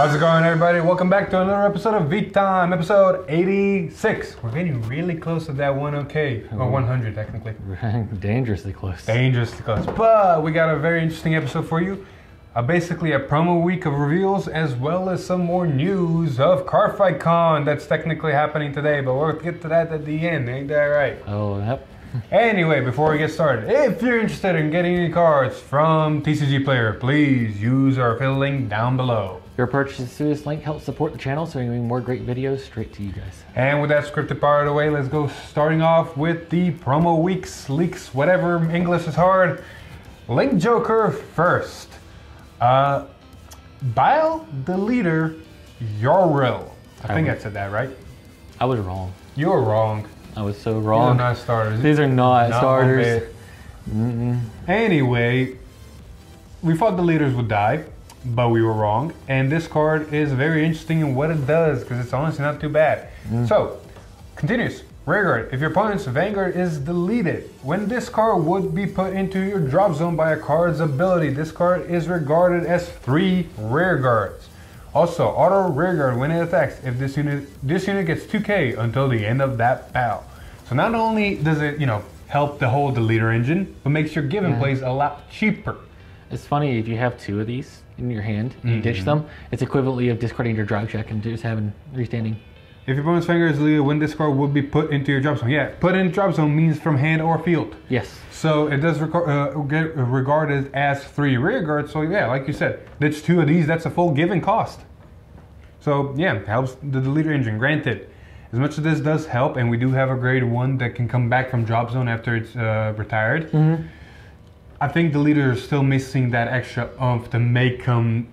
How's it going, everybody? Welcome back to another episode of V Time, episode 86. We're getting really close to that 1OK, or 100 technically. Dangerously close. Dangerously close. But we got a very interesting episode for you. Uh, basically, a promo week of reveals, as well as some more news of Cardfight Con that's technically happening today. But we'll get to that at the end, ain't that right? Oh, yep. Anyway, before we get started, if you're interested in getting any cards from TCGplayer, please use our affiliate link down below. Your purchase through this link helps support the channel, so we can doing more great videos straight to you guys. And with that scripted part of the way, let's go starting off with the promo weeks, leaks, whatever, English is hard. Link Joker first. Uh, Bile the leader, Yoril. I think I said that right. I was wrong. You were wrong. I was so wrong. These are not starters. These are not, Not starters. bit. Anyway, we thought the leaders would die, but we were wrong. And this card is very interesting in what it does because it's honestly not too bad. Mm. So, continues. Rearguard. If your opponent's Vanguard is deleted, when this card would be put into your drop zone by a card's ability, this card is regarded as three rearguards. Also, auto rearguard when it attacks. If this unit this unit gets 2k until the end of that battle. So not only does it, you know, help the whole deleter engine, but makes your given plays a lot cheaper. It's funny if you have two of these in your hand and you ditch them, it's equivalently of discarding your drive check and just having restanding. If your opponent's finger is deleted, when this card would be put into your drop zone. Yeah, put in drop zone means from hand or field. Yes. So it does reco- uh, get regarded as three rear guards. So yeah, like you said, that's two of these. That's a full given cost. So yeah, helps the deleter engine. Granted, as much as this does help, and we do have a grade one that can come back from drop zone after it's uh, retired. I think the leader is still missing that extra oomph to make them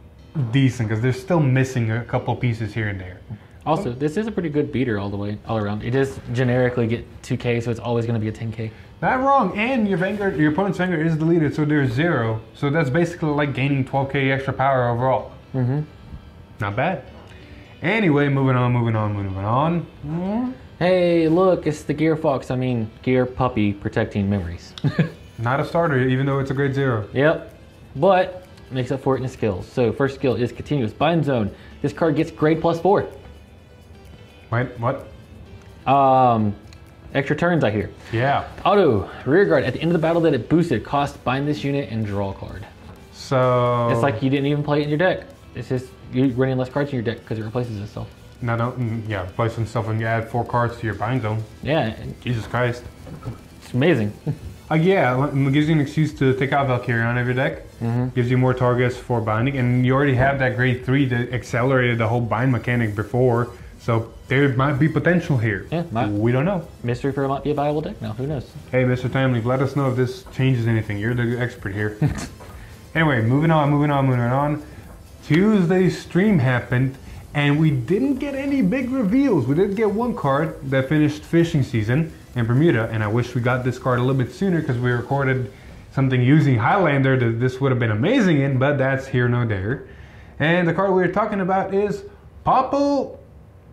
decent because they're still missing a couple pieces here and there. Also, this is a pretty good beater all the way, all around. It does generically get 2k, so it's always going to be a 10k. Not wrong, and your vanguard, your opponent's vanguard is deleted, so there's zero. So that's basically like gaining 12k extra power overall. Mm-hmm. Not bad. Anyway, moving on, moving on, moving on. Hey, look, it's the Gear Fox. I mean, Gear Puppy protecting memories. Not a starter, even though it's a grade zero. Yep. But makes up for it in skills. So first skill is continuous bind zone. This card gets grade plus four. Wait, what? Um, extra turns I hear. Yeah. Auto rear guard at the end of the battle that it boosted cost bind this unit and draw a card. So It's like you didn't even play it in your deck. It's just you're running less cards in your deck because it replaces itself. no, no, mm, yeah, placing stuff and you add four cards to your bind zone. Yeah, Jesus Christ. it's amazing. Uh, yeah, it gives you an excuse to take out Valkyrie out of your deck. Gives you more targets for binding, and you already have that grade three that accelerated the whole bind mechanic before. So there might be potential here. Yeah, might. we don't know. Mystery Flare might be a viable deck now. Who knows? Hey, Mr. Timely, let us know if this changes anything. You're the expert here. anyway, moving on, moving on, moving on. Tuesday's stream happened, and we didn't get any big reveals. We did get one card that finished fishing season in Bermuda, and I wish we got this card a little bit sooner because we recorded something using Highlander that this would have been amazing in, but that's here no there. And the card we are talking about is Popple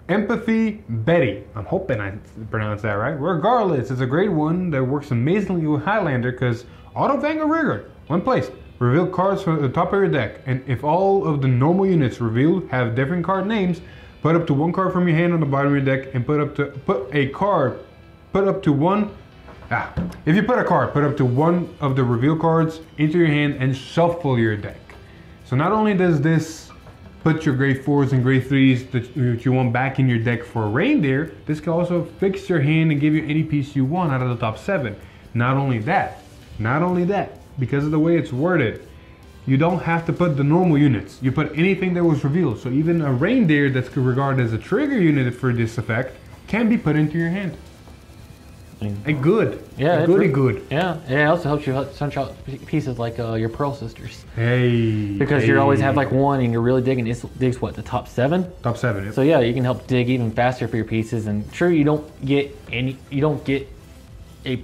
Empathy Betty. I'm hoping I pronounced that right. Regardless, it's a great one that works amazingly with Highlander because Auto Vanguard Rearguard, when placed, reveal cards from the top of your deck. And if all of the normal units revealed have different card names, put up to one card from your hand on the bottom of your deck and put up to put a card, put up to one. Ah, if you put a card, put up to one of the reveal cards into your hand and shuffle your deck. So not only does this put your grade fours and grade threes that you want back in your deck for a reindeer, this can also fix your hand and give you any piece you want out of the top seven. Not only that, not only that, because of the way it's worded, you don't have to put the normal units. You put anything that was revealed. So even a reindeer that's regarded as a trigger unit for this effect can be put into your hand. A good. yeah, a goody good. Yeah, yeah. It also helps you cinch out pieces like uh, your Pearl Sisters Hey. because you always have like one and you're really digging. It digs what the top seven. top seven. So yeah, you can help dig even faster for your pieces. And sure, you don't get any, you don't get a,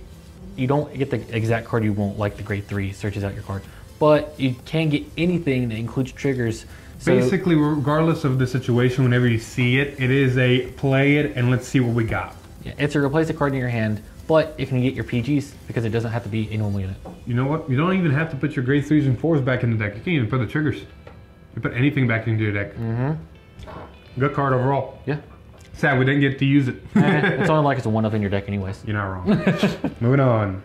you don't get the exact card you want, like the grade three searches out your card, but you can get anything that includes triggers. So, Basically, regardless of the situation, whenever you see it, it is a play it and let's see what we got. yeah, it's a replace a card in your hand, but it can get your PGs because it doesn't have to be a normal unit. You know what? You don't even have to put your grade threes and fours back in the deck. You can even put the triggers. You put anything back into your deck. Mm-hmm. Good card overall. Yeah. Sad we didn't get to use it. Eh, it's only like it's a one up in your deck, anyways. You're not wrong. Moving on.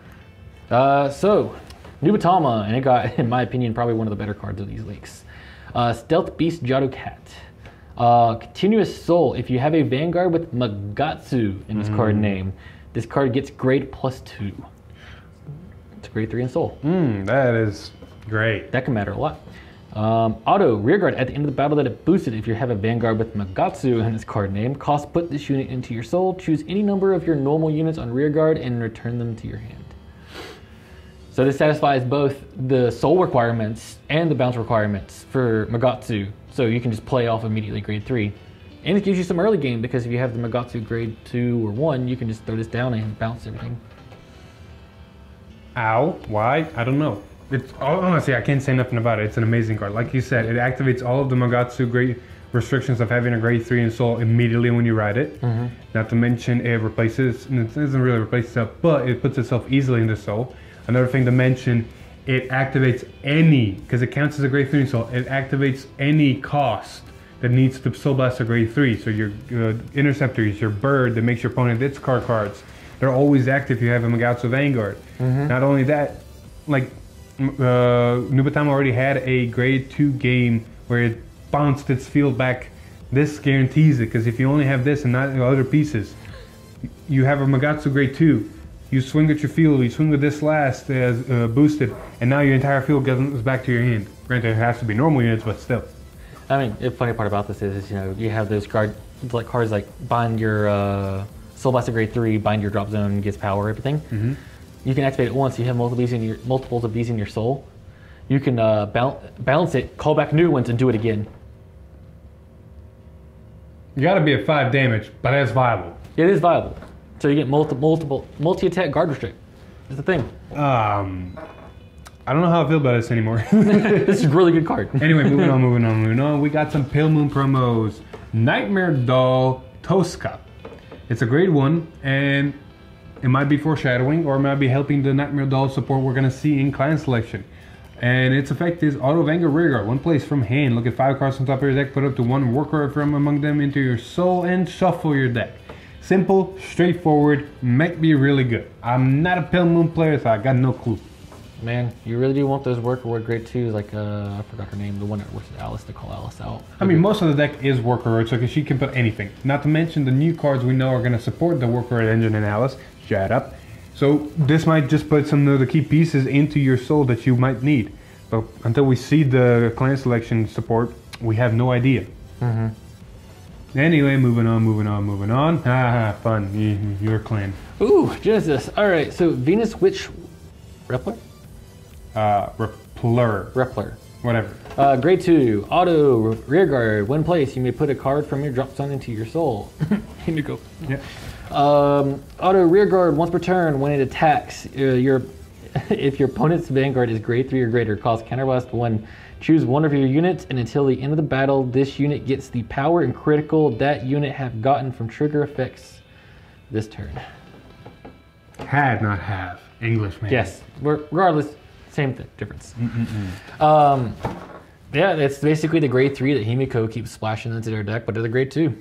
Uh, so, Nubatama, and it got, in my opinion, probably one of the better cards of these leaks. Uh, Stealth Beast Jado Cat. Uh, Continuous Soul. If you have a Vanguard with Magatsu in this card name, this card gets grade plus two. It's grade three in Soul. Mm, that is great. That can matter a lot. Um, auto rearguard at the end of the battle that it boosted. If you have a Vanguard with Magatsu in its card name, cost put this unit into your soul. Choose any number of your normal units on rearguard and return them to your hand. So this satisfies both the soul requirements and the bounce requirements for Magatsu. So you can just play off immediately grade three. And it gives you some early game because if you have the Magatsu grade two or one, you can just throw this down and bounce everything. Ow. Why? I don't know. It's honestly, I can't say nothing about it. It's an amazing card. Like you said, it activates all of the Magatsu great restrictions of having a grade three in soul immediately when you ride it. Not to mention it replaces, and it doesn't really replace itself, but it puts itself easily into soul. Another thing to mention, it activates any, because it counts as a grade three in soul, it activates any cost that needs to soul blast a grade three. So your uh, interceptors, your bird that makes your opponent discard cards, they're always active if you have a Magatsu Vanguard. Not only that, like uh, Nubatama already had a grade two game where it bounced its field back. This guarantees it because if you only have this and not the other pieces, you have a Magatsu grade two. You swing at your field, you swing with this last as uh, boosted, and now your entire field goes back to your hand. Granted, it has to be normal units, but still. I mean, the funny part about this is, is you know, you have those card, like cards like bind your uh, Soul Blaster Grade Three, bind your drop zone, gets power, everything. Mm-hmm. You can activate it once. You have multiple of these in your multiples of these in your soul. You can uh, bal- balance it, call back new ones, and do it again. You gotta be at five damage, but that's viable. It is viable. So you get multi- multiple multi attack guard restrict. That's the thing. Um, I don't know how I feel about this anymore. this is a really good card. Anyway, moving on, moving on, moving on. We got some Pale Moon promos. Nightmare Doll Tosca. It's a grade one, and it might be foreshadowing or it might be helping the Nightmare Doll support we're gonna see in clan selection. And its effect is Auto Vanguard Rearguard. One place from hand. Look at five cards on top of your deck. Put up to one worker from among them into your soul and shuffle your deck. Simple, straightforward, might be really good. I'm not a Pale Moon player, so I got no clue. Man, you really do want those worker word grade twos, like uh, I forgot her name, the one that works with Alice to call Alice out. I mean, most of the deck is Worker Road, so she can put anything. Not to mention the new cards we know are going to support the Worker Road engine in Alice. Shut up. So this might just put some of the key pieces into your soul that you might need. But until we see the clan selection support, we have no idea. Mm -hmm. Anyway, moving on, moving on, moving on. Ah, fun. You, your clan. Ooh, Genesis. All right, so Venus Witch Repler? Uh, Repler. Repler. Whatever. Uh, grade two, auto rearguard. One place, you may put a card from your drop zone into your soul. Here you go. Yeah. Um, auto rearguard once per turn when it attacks. Uh, your if your opponent's vanguard is grade three or greater, cause counterblast one. Choose one of your units, and until the end of the battle, this unit gets the power and critical that unit have gotten from trigger effects this turn. Had, not have. English, man. Yes, regardless, same th- difference. Um, yeah, it's basically the grade three that Himiko keeps splashing into their deck, but they're the grade two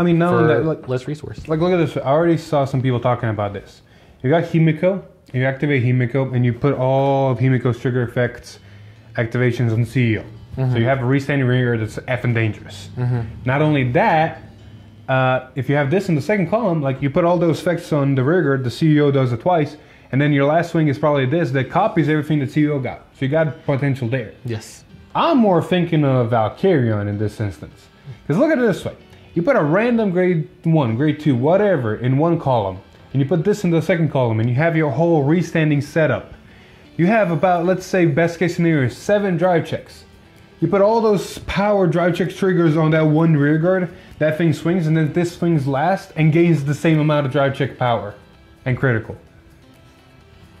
I mean, no, for that, like, less resource. Like, look at this. I already saw some people talking about this. You got Himiko, you activate Himiko, and you put all of Himiko's trigger effects activations on CEO. So you have a restanding ringer that's effing dangerous. Not only that, uh, if you have this in the second column, like you put all those effects on the rigger, the CEO does it twice, and then your last swing is probably this that copies everything that CEO got. So you got potential there. Yes. I'm more thinking of Valkyrion in this instance. Because look at it this way. You put a random grade 1, grade 2, whatever, in one column, and you put this in the second column, and you have your whole restanding setup. You have about, let's say, best case scenario, seven drive checks. You put all those power drive check triggers on that one rear guard, that thing swings, and then this swings last and gains the same amount of drive check power and critical.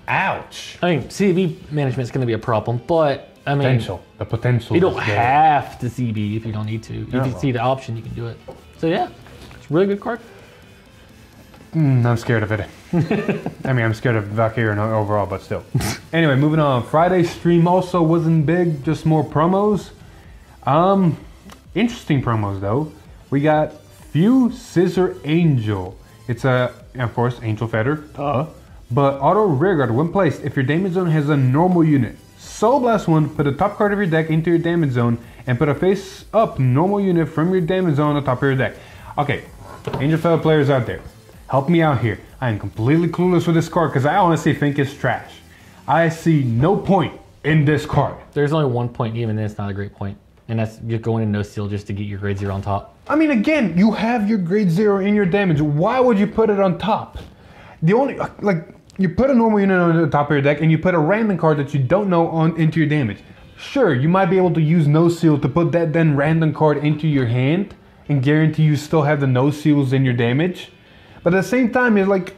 Ouch. I mean, CB management is going to be a problem, but I mean, Potential. The potential. you don't is have to CB if you don't need to. If Yeah, you well. see the option, you can do it. So yeah, it's a really good card. Mm, I'm scared of it. I mean, I'm scared of Valkyrie overall, but still. anyway, moving on. Friday's stream also wasn't big, just more promos. Um, interesting promos though. We got Few Scissor Angel. It's a, of course, Angel Feather. Duh. But auto rearguard when placed if your damage zone has a normal unit. Soul Blast 1, put the top card of your deck into your damage zone and put a face up normal unit from your damage zone on the top of your deck. Okay, Angel Feather players out there, help me out here. I am completely clueless with this card because I honestly think it's trash. I see no point in this card. There's only one point, even then it's not a great point. And that's you're going in no seal just to get your grade zero on top. I mean, again, you have your grade zero in your damage. Why would you put it on top? The only like you put a normal unit on the top of your deck and you put a random card that you don't know on into your damage. Sure, you might be able to use no seal to put that then random card into your hand and guarantee you still have the no seals in your damage. But at the same time, it's like,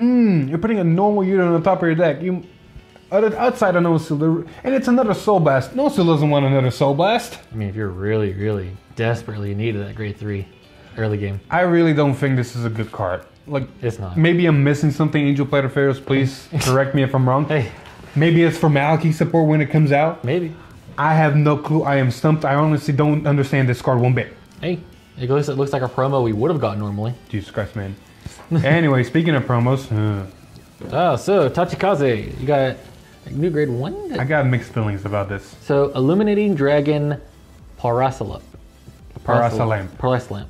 mm, you're putting a normal unit on the top of your deck. You outside of no seal, and it's another soul blast. No seal doesn't want another soul blast. I mean, if you're really, really desperately in need of that grade three early game, I really don't think this is a good card. Like, it's not. maybe I'm missing something. Angel Player Pharaohs, please correct me if I'm wrong. Hey, Maybe it's for Maliki support when it comes out. maybe. I have no clue. I am stumped. I honestly don't understand this card one bit. Hey, at least it looks like a promo we would have got normally. Jesus Christ, man. anyway, speaking of promos, uh, Oh, so Tachikaze, you got new grade one. I got mixed feelings about this. So, Illuminating Dragon Parasalamp. Parasalamp. Parasalamp.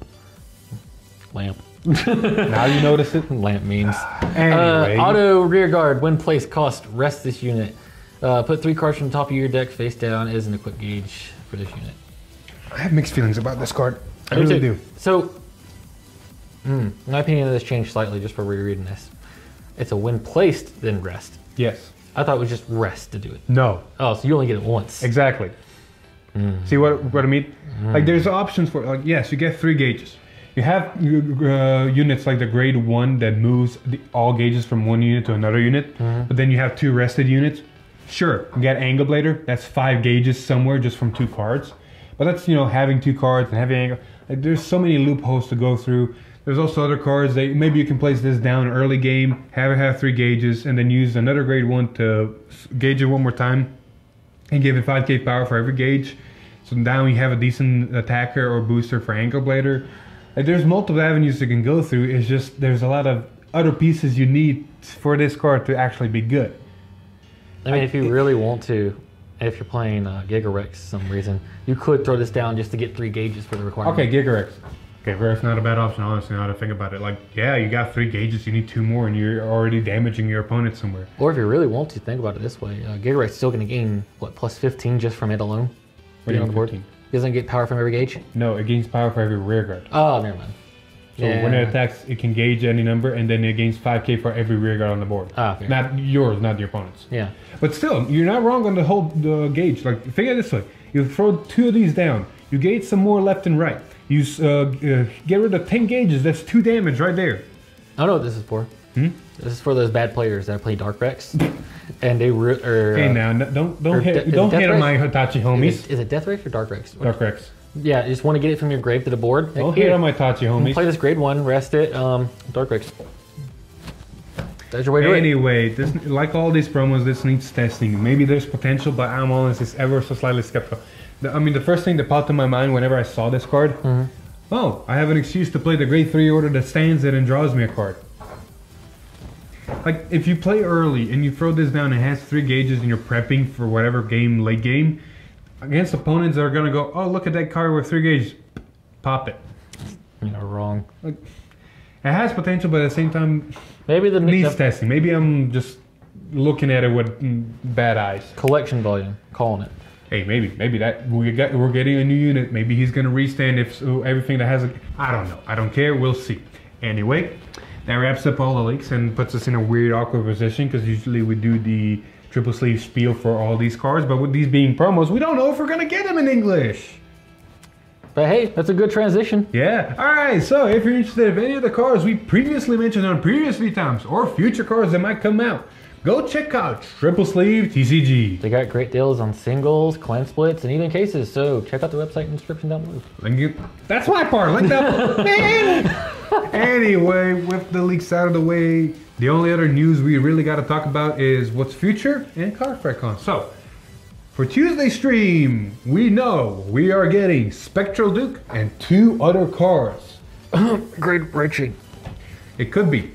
Lamp. now you notice it. Lamp means. Anyway, Uh, auto rear guard, when placed, cost, rest this unit. Uh, put three cards from the top of your deck face down as an equip gauge for this unit. I have mixed feelings about this card. I Me really too. do. So, hmm, my opinion of this changed slightly just for rereading this. It's a when placed, then rest. Yes. I thought it was just rest to do it. No. Oh, so you only get it once. Exactly. Mm. See what what I mean? Like there's options for like yes, you get three gauges. You have uh, units like the grade one that moves the, all gauges from one unit to another unit, Mm-hmm. but then you have two rested units. Sure, you get Angle Blader. That's five gauges somewhere just from two cards. But that's you know having two cards and having Angle. Like there's so many loopholes to go through. There's also other cards that maybe you can place this down early game, have it have three gauges, and then use another grade one to gauge it one more time and give it 5k power for every gauge. So now you have a decent attacker or booster for Ankle Blader. Like there's multiple avenues you can go through. It's just there's a lot of other pieces you need for this card to actually be good. I mean, if you really want to, if you're playing uh, Gigarex for some reason, you could throw this down just to get three gauges for the requirement. Okay, Gigarex. Okay, Verif's not a bad option, honestly, now that I think about it. Like, yeah, you got three gauges, you need two more, and you're already damaging your opponent somewhere. Or if you really want to, think about it this way: uh, Gigarex is still going to gain what plus 15 just from it alone. What do you on mean the board. 15? Doesn't get power from every gauge. No, it gains power for every rear guard. Oh, never mind. So when it attacks, it can gauge any number, and then it gains 5k for every rear guard on the board. Ah, fair. Not yours, not your opponent's. yeah. But still, you're not wrong on the whole the gauge. Like, think of it this way: you throw two of these down, you gauge some more left and right. You uh, uh, get rid of ten gauges. That's two damage right there. I don't know what this is for. Hmm? This is for those bad players that play Dark Rex, and they re- or, Hey, uh, now don't don't hit is don't it hit on my Hitachi homies. Is it, is it Death Rex or Dark Rex? Dark Rex. Yeah, you just want to get it from your grave to the board. Don't Here, hit on my Tachi homies. Play this grade one, rest it. Um, Dark Rex. That's your way to. Anyway, this like all these promos, this needs testing. Maybe there's potential, but I'm honestly ever so slightly skeptical. The- I mean, the first thing that popped in my mind whenever I saw this card, Mm-hmm. oh, I have an excuse to play the grade three order that stands it and draws me a card. Like if you play early and you throw this down, it has three gauges and you're prepping for whatever game, late game, against opponents that are gonna go, oh, look at that card with three gauges, pop it. You know, wrong. like It has potential, but at the same time, Maybe the, needs the testing. Maybe I'm just looking at it with mm, bad eyes. collection volume, calling it. Hey, maybe, maybe that we get we're getting a new unit. Maybe he's gonna restand if so, everything that has a. I don't know. I don't care. We'll see. Anyway, that wraps up all the leaks and puts us in a weird, awkward position because usually we do the triple sleeve spiel for all these cards, but with these being promos, we don't know if we're gonna get them in English. But hey, that's a good transition. Yeah. All right. So if you're interested in any of the cards we previously mentioned on previous V times or future cards that might come out, go check out Triple Sleeve TCG. They got great deals on singles, clan splits, and even cases. So check out the website in the description down below. Link it- That's my part. Link that. Man. Anyway, with the leaks out of the way, the only other news we really got to talk about is what's future and Cardfight Con. So, For Tuesday stream, we know we are getting Spectral Duke and two other cards. Great breaching. It could be.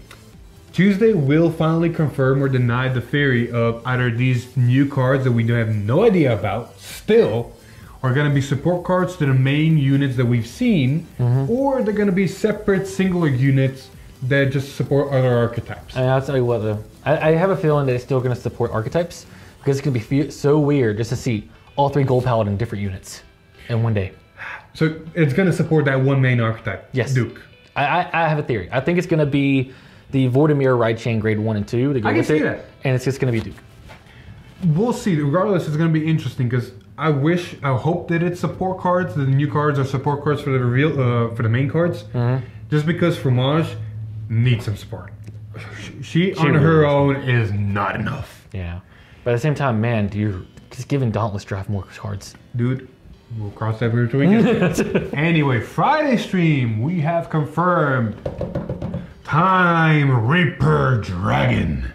Tuesday will finally confirm or deny the theory of either these new cards that we have no idea about still are going to be support cards to the main units that we've seen, mm-hmm. or they're going to be separate singular units that just support other archetypes. And I'll tell you what, though. I, I have a feeling that it's still going to support archetypes because it's going to be so weird just to see all three gold paladin different units in one day. So it's going to support that one main archetype, Yes. Duke. I, I, I have a theory. I think it's going to be the Vortimir Ride Chain Grade 1 and 2 to go I can with see it. that. And it's just going to be Duke. We'll see. Regardless, it's going to be interesting because I wish, I hope that it's support cards. The new cards are support cards for the reveal, uh, for the main cards. Just because Fromage needs some support. She, on really her own is not enough, Yeah. But at the same time, man, you're just giving Dauntless Draft more cards. dude. We'll cross that bridge when we get there. anyway, Friday stream we have confirmed Time Reaper Dragon.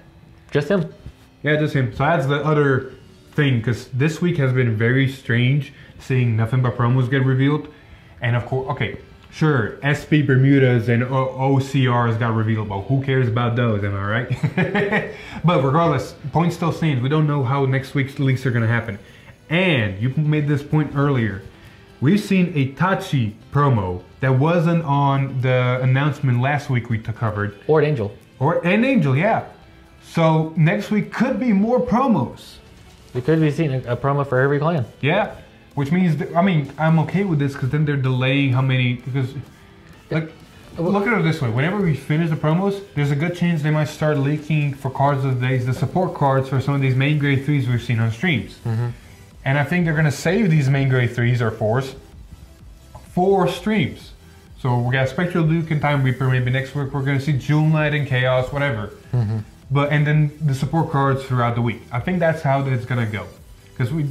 Just him. Yeah, just him. So that's the other thing, because this week has been very strange seeing nothing but promos get revealed. And of course, okay, sure, SP Bermudas and o- OCRs got revealed, but who cares about those, am I right? but regardless, point still stands. We don't know how next week's leaks are going to happen. And you made this point earlier. We've seen a Tachi promo that wasn't on the announcement last week we covered. Or an Angel. Or an Angel, yeah. So next week could be more promos. We could be seeing a, a promo for every clan. Yeah, which means th- I mean I'm okay with this because then they're delaying how many because like uh, look at it this way: whenever we finish the promos, there's a good chance they might start leaking for cards of the days, the support cards for some of these main grade threes we've seen on streams. Mm-hmm. And I think they're gonna save these main grade threes or fours for streams. So we got Spectral Duke and Time Reaper. Maybe next week we're gonna see Jewel Knight and Chaos, whatever. But and then the support cards throughout the week. I think that's how it's gonna go. Because we,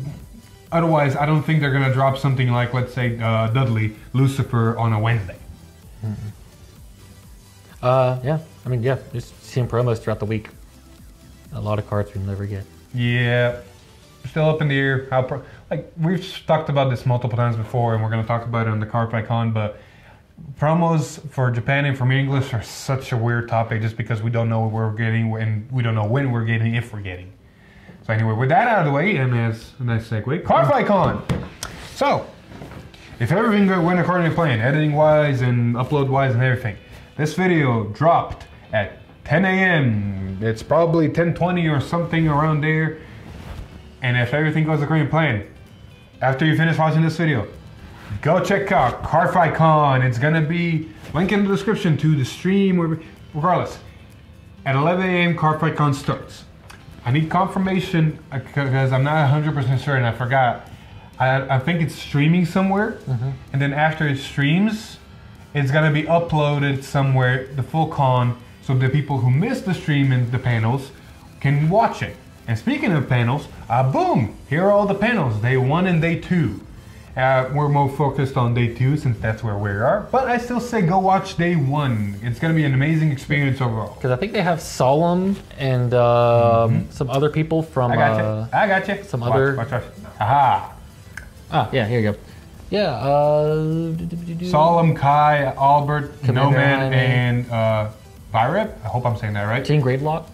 otherwise, I don't think they're gonna drop something like, let's say, uh, Dudley Lucifer on a Wednesday. Uh, yeah. I mean, yeah, just seeing promos throughout the week. A lot of cards we never get. Yeah, still up in the air. How pro- like we've talked about this multiple times before, and we're gonna talk about it on the Card Con. But promos for Japan and from English are such a weird topic, just because we don't know what we're getting and we don't know when we're getting, if we're getting. So anyway, with that out of the way, and as a nice segue, Card Con. So, if everything went according to plan, editing wise and upload wise and everything, this video dropped at 10 a.m. It's probably 10:20 or something around there. And if everything goes according to plan, after you finish watching this video, go check out Cardfight Con. It's gonna be link in the description to the stream. Or regardless, at 11 a.m. Cardfight Con starts. I need confirmation uh, because I'm not 100% sure and I forgot. I, I think it's streaming somewhere, mm-hmm. and then after it streams, it's gonna be uploaded somewhere, the full con, so the people who missed the stream and the panels can watch it. And speaking of panels, uh, boom! Here are all the panels, day one and day two. Uh, we're more focused on day two since that's where we are, but I still say go watch day one. It's gonna be an amazing experience overall. Because I think they have Solemn and um, some other people from. I got uh, you. I got you. some Watch, other- Watch, watch. Aha! Ah, yeah, here you go. Yeah. Uh, Solemn, Kai, Albert, Commander Jaime. and uh, Virep. I hope I'm saying that right. Team Gradelock.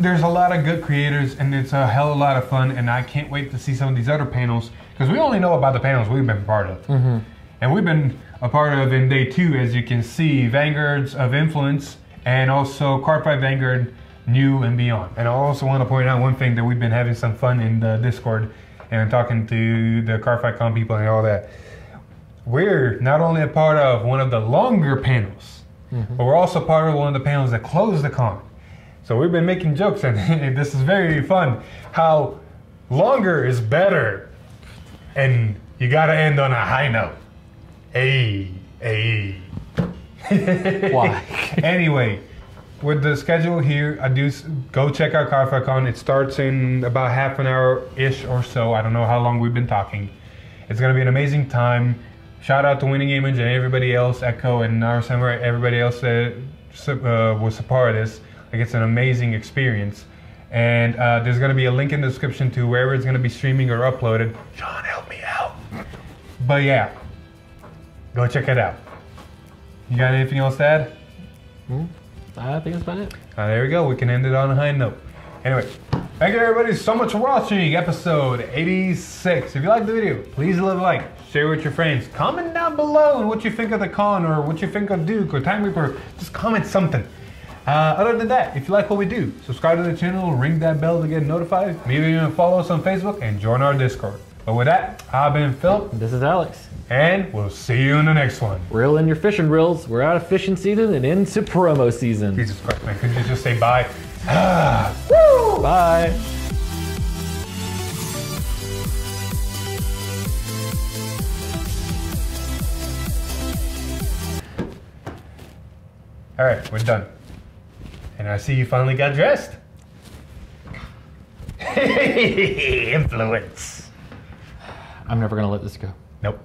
There's a lot of good creators, and it's a hell of a lot of fun. And I can't wait to see some of these other panels because we only know about the panels we've been part of, mm-hmm. and we've been a part of in day two, as you can see, Vanguards of Influence, and also Cardfight Vanguard New and Beyond. And I also want to point out one thing that we've been having some fun in the Discord and talking to the Cardfight Con people and all that. We're not only a part of one of the longer panels, mm-hmm. but we're also part of one of the panels that close the con. So we've been making jokes, and this is very fun. How longer is better, and you gotta end on a high note. Hey, hey. Why? anyway, with the schedule here, I do go check out Cardfight Con. It starts in about half an hour ish or so. I don't know how long we've been talking. It's gonna be an amazing time. Shout out to Winning Image and everybody else, Echo and Nara Samurai, everybody else that uh, was a part of this. Like it's an amazing experience. And uh, there's going to be a link in the description to wherever it's going to be streaming or uploaded. Sean, help me out. But yeah, go check it out. You got anything else to add? I think that's about it. Uh, there we go. We can end it on a high note. Anyway, thank you everybody so much for watching episode 86. If you liked the video, please leave a like, share with your friends, comment down below what you think of the con or what you think of Duke or Time Reaper. Just comment something. Uh, other than that, if you like what we do, subscribe to the channel, ring that bell to get notified. Maybe even follow us on Facebook and join our Discord. But with that, I've been Phil, This is Alex. and we'll see you in the next one. Reel in your fishing reels. We're out of fishing season and into promo season. Jesus Christ, man, Couldn't you just say bye? Ah. Bye. All right, we're done. And I see you finally got dressed. Influence. I'm never gonna let this go. Nope.